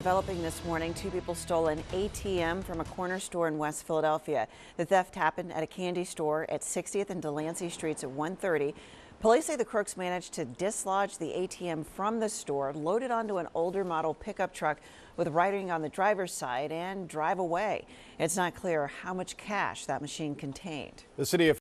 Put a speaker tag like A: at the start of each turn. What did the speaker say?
A: Developing this morning, two people stole an ATM from a corner store in West Philadelphia. The theft happened at a candy store at 60th and Delancey Streets at 1:30. Police say the crooks managed to dislodge the ATM from the store, load it onto an older model pickup truck with writing on the driver's side, and drive away. It's not clear how much cash that machine contained.
B: The city of